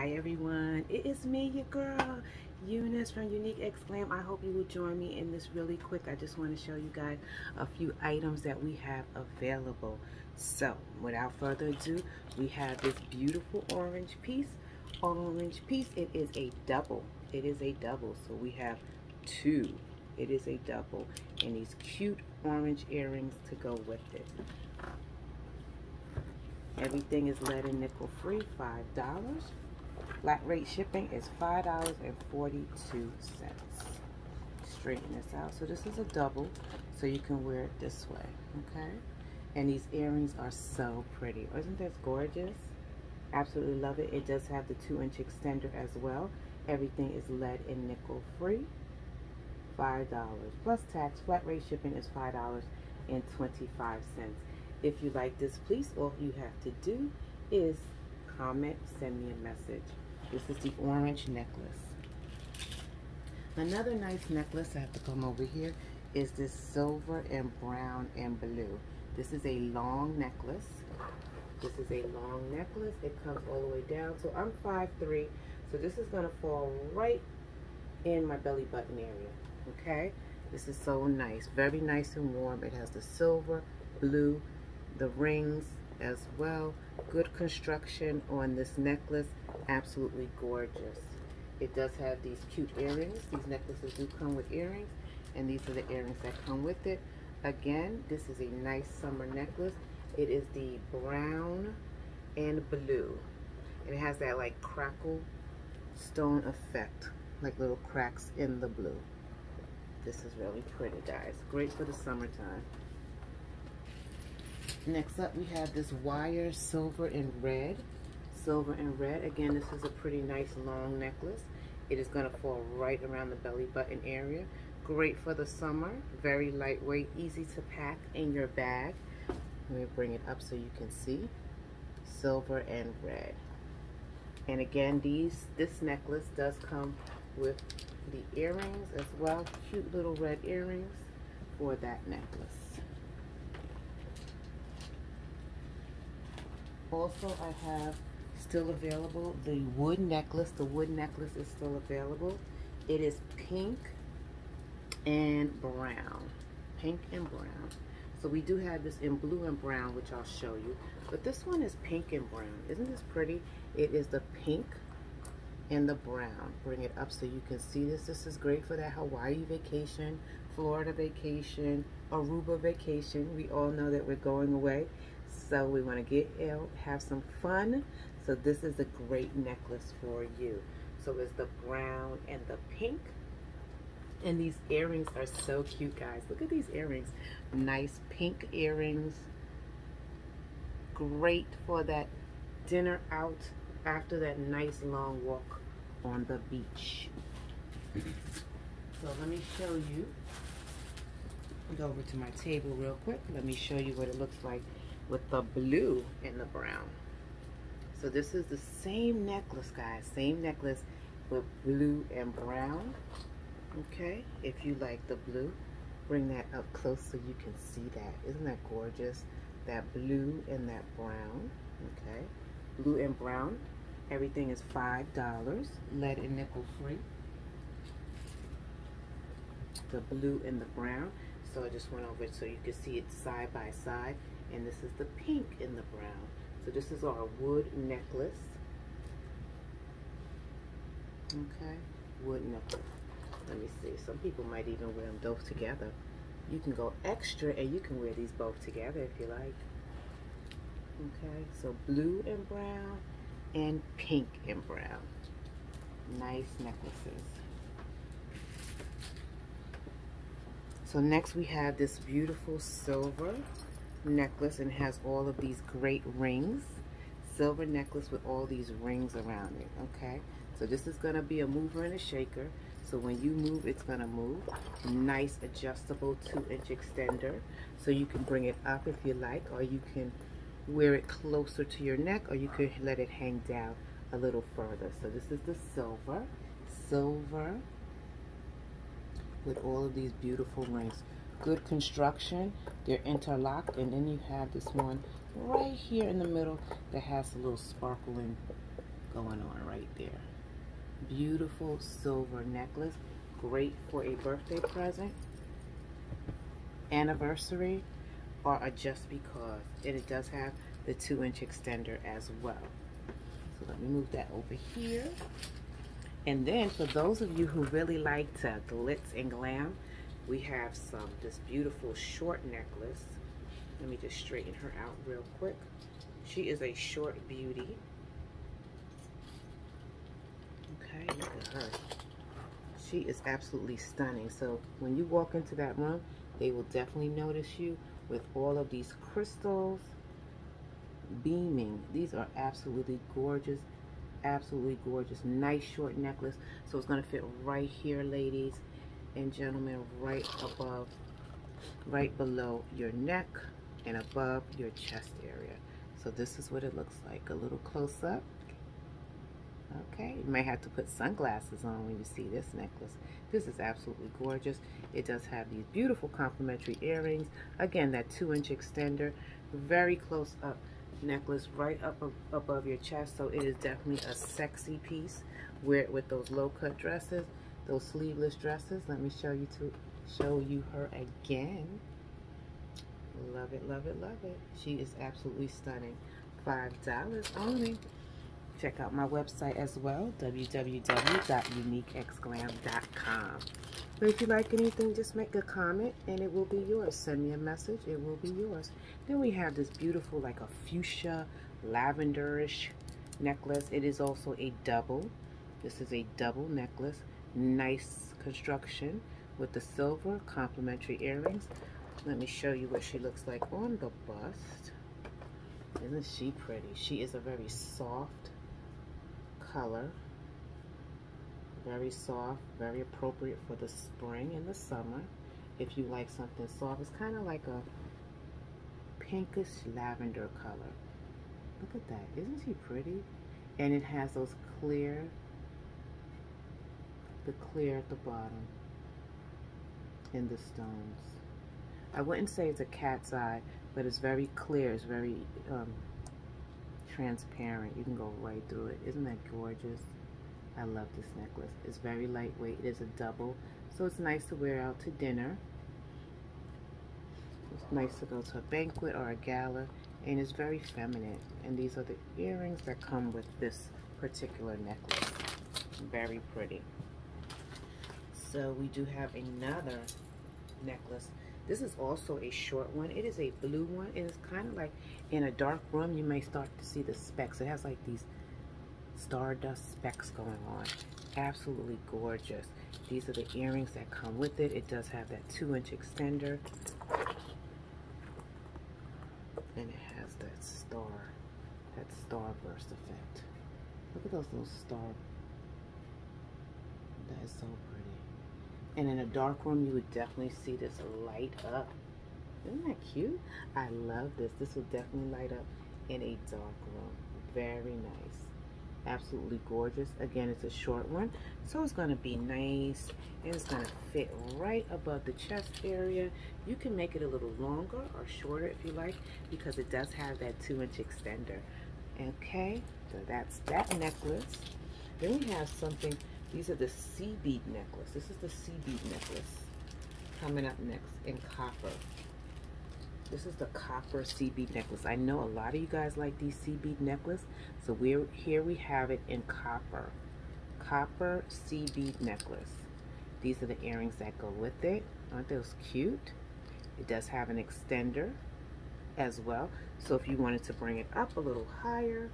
Hi everyone, it is me, your girl, Eunice from Unique X Glam. I hope you will join me in this really quick. I just want to show you guys a few items that we have available. So, without further ado, we have this beautiful orange piece. Orange piece, it is a double. It is a double, so we have two. It is a double, and these cute orange earrings to go with it. Everything is lead and nickel free, $5. Flat rate shipping is $5.42. Straighten this out. So this is a double, so you can wear it this way, okay? And these earrings are so pretty. Isn't this gorgeous? Absolutely love it. It does have the two inch extender as well. Everything is lead and nickel free. $5 plus tax. Flat rate shipping is $5.25. If you like this please, all you have to do is comment, send me a message. This is the orange necklace. Another nice necklace, I have to come over here, is this silver and brown and blue. This is a long necklace. This is a long necklace. It comes all the way down. So I'm 5'3", so this is going to fall right in my belly button area, okay? This is so nice, very nice and warm. It has the silver, blue, the rings as well. Good construction on this necklace. Absolutely gorgeous. It does have these cute earrings. These necklaces do come with earrings. And these are the earrings that come with it. Again, this is a nice summer necklace. It is the brown and blue. And it has that like crackle stone effect. Like little cracks in the blue. This is really pretty, guys. Great for the summertime. Next up, we have this wire silver and red. Silver and red. Again, this is a pretty nice long necklace. It is going to fall right around the belly button area. Great for the summer. Very lightweight, easy to pack in your bag. Let me bring it up so you can see. Silver and red. And again, these this necklace does come with the earrings as well. Cute little red earrings for that necklace. Also, I have still available the wood necklace. The wood necklace is still available. It is pink and brown. Pink and brown. So we do have this in blue and brown, which I'll show you. But this one is pink and brown. Isn't this pretty? It is the pink and the brown. Bring it up so you can see this. This is great for that Hawaii vacation, Florida vacation, Aruba vacation. We all know that we're going away. So we want to get out, have some fun. So this is a great necklace for you. So it's the brown and the pink. And these earrings are so cute, guys. Look at these earrings. Nice pink earrings. Great for that dinner out after that nice long walk on the beach. So let me show you. Go over to my table real quick. Let me show you what it looks like with the blue and the brown. So this is the same necklace, guys. Same necklace with blue and brown. Okay, if you like the blue, bring that up close so you can see that. Isn't that gorgeous? That blue and that brown. Okay, blue and brown. Everything is $5. Lead and nickel free. The blue and the brown. So I just went over it so you can see it side by side and this is the pink in the brown. So this is our wood necklace. Okay, wood necklace. Let me see. Some people might even wear them both together. You can go extra and you can wear these both together if you like. Okay, so blue and brown and pink and brown. Nice necklaces. So next we have this beautiful silver necklace and has all of these great rings. Silver necklace with all these rings around it, okay? So this is gonna be a mover and a shaker. So when you move, it's gonna move. Nice adjustable two inch extender. So you can bring it up if you like, or you can wear it closer to your neck, or you could let it hang down a little further. So this is the silver. Silver with all of these beautiful rings good construction. They're interlocked. And then you have this one right here in the middle that has a little sparkling going on right there. Beautiful silver necklace. Great for a birthday present, anniversary, or a just because. And it does have the two inch extender as well. So let me move that over here. And then for those of you who really like to glitz and glam, we have some, this beautiful short necklace. Let me just straighten her out real quick. She is a short beauty. Okay, look at her. She is absolutely stunning. So when you walk into that room, they will definitely notice you with all of these crystals beaming. These are absolutely gorgeous absolutely gorgeous nice short necklace so it's going to fit right here ladies and gentlemen right above right below your neck and above your chest area. So this is what it looks like a little close up okay you may have to put sunglasses on when you see this necklace. This is absolutely gorgeous. It does have these beautiful complementary earrings. Again that two inch extender very close up necklace right up above your chest. So it is definitely a sexy piece. Wear it with those low cut dresses those sleeveless dresses let me show you to show you her again love it love it love it she is absolutely stunning five dollars only check out my website as well www.uniquexglam.com but if you like anything, just make a comment and it will be yours. Send me a message, it will be yours. Then we have this beautiful, like a fuchsia, lavenderish necklace. It is also a double. This is a double necklace. Nice construction with the silver complimentary earrings. Let me show you what she looks like on the bust. Isn't she pretty? She is a very soft color very soft, very appropriate for the spring and the summer. If you like something soft, it's kind of like a pinkish lavender color. Look at that. Isn't she pretty? And it has those clear, the clear at the bottom in the stones. I wouldn't say it's a cat's eye, but it's very clear. It's very um, transparent. You can go right through it. Isn't that gorgeous? I love this necklace. It's very lightweight. It is a double, so it's nice to wear out to dinner. It's nice to go to a banquet or a gala, and it's very feminine. And these are the earrings that come with this particular necklace. Very pretty. So we do have another necklace. This is also a short one. It is a blue one. It is kind of like in a dark room, you may start to see the specks. It has like these stardust specks going on. Absolutely gorgeous. These are the earrings that come with it. It does have that two inch extender. And it has that star, that starburst effect. Look at those little star. That is so pretty. And in a dark room, you would definitely see this light up. Isn't that cute? I love this. This will definitely light up in a dark room. Very nice absolutely gorgeous again it's a short one so it's going to be nice and it's going to fit right above the chest area you can make it a little longer or shorter if you like because it does have that two inch extender okay so that's that necklace then we have something these are the sea bead necklace this is the sea bead necklace coming up next in copper this is the copper sea bead necklace. I know a lot of you guys like these sea bead necklace. So we're here we have it in copper. Copper sea bead necklace. These are the earrings that go with it. Aren't those cute? It does have an extender as well. So if you wanted to bring it up a little higher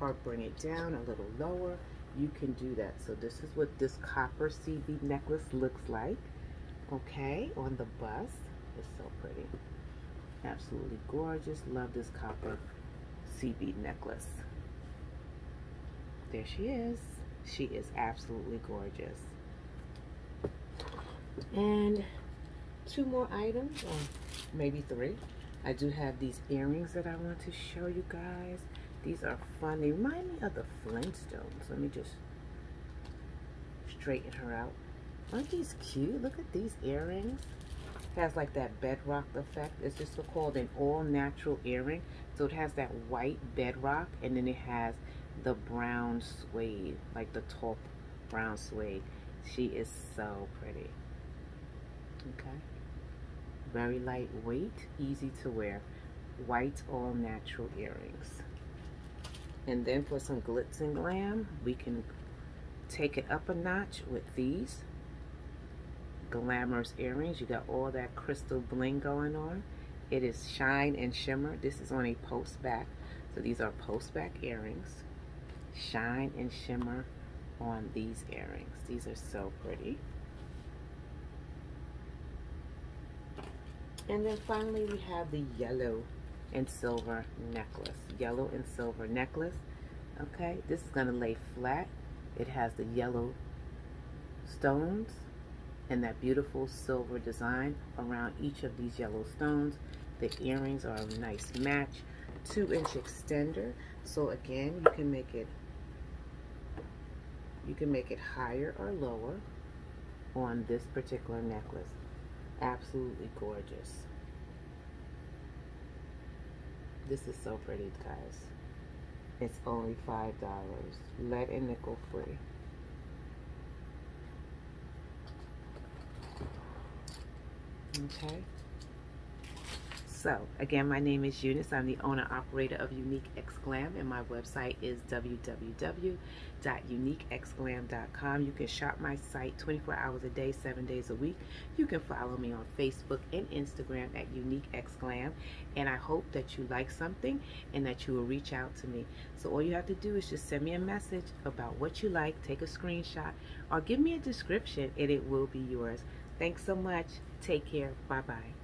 or bring it down a little lower, you can do that. So this is what this copper bead necklace looks like. Okay, on the bust. It's so pretty. Absolutely gorgeous. Love this copper bead necklace. There she is. She is absolutely gorgeous. And two more items, or maybe three. I do have these earrings that I want to show you guys. These are fun. They remind me of the Flintstones. Let me just straighten her out. Aren't these cute? Look at these earrings. It has like that bedrock effect. It's just so called an all natural earring. So it has that white bedrock and then it has the brown suede, like the taupe brown suede. She is so pretty. Okay. Very lightweight, easy to wear. White all natural earrings. And then for some glitz and glam, we can take it up a notch with these glamorous earrings. You got all that crystal bling going on. It is shine and shimmer. This is on a post back. So these are post back earrings. Shine and shimmer on these earrings. These are so pretty. And then finally we have the yellow and silver necklace. Yellow and silver necklace. Okay, this is to lay flat. It has the yellow stones and that beautiful silver design around each of these yellow stones. The earrings are a nice match. Two inch extender. So again, you can make it you can make it higher or lower on this particular necklace. Absolutely gorgeous. This is so pretty, guys. It's only $5. Lead and nickel free. Okay. So, again, my name is Eunice. I'm the owner operator of Unique X Glam, and my website is www.uniquexglam.com. You can shop my site 24 hours a day, 7 days a week. You can follow me on Facebook and Instagram at Unique X Glam, and I hope that you like something and that you will reach out to me. So, all you have to do is just send me a message about what you like, take a screenshot, or give me a description, and it will be yours. Thanks so much. Take care. Bye bye.